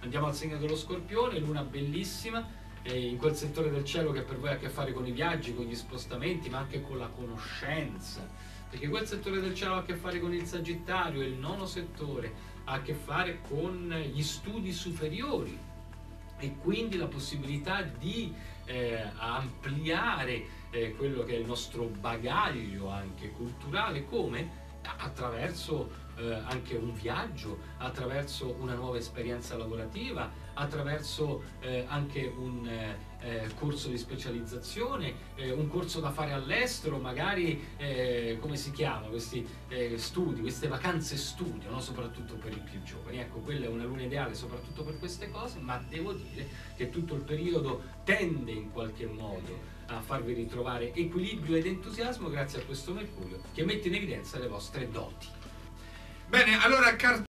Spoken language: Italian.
andiamo al segno dello scorpione, luna bellissima, eh, in quel settore del cielo che per voi ha a che fare con i viaggi, con gli spostamenti, ma anche con la conoscenza, perché quel settore del cielo ha a che fare con il Sagittario, il nono settore ha a che fare con gli studi superiori e quindi la possibilità di eh, ampliare eh, quello che è il nostro bagaglio anche culturale, come? Attraverso eh, anche un viaggio, attraverso una nuova esperienza lavorativa, attraverso eh, anche un eh, eh corso di specializzazione, eh, un corso da fare all'estero, magari eh, come si chiama questi studi, queste vacanze studio, no? soprattutto per i più giovani. Ecco, quella è una luna ideale soprattutto per queste cose, ma devo dire che tutto il periodo tende in qualche modo a farvi ritrovare equilibrio ed entusiasmo grazie a questo Mercurio che mette in evidenza le vostre doti. Bene, allora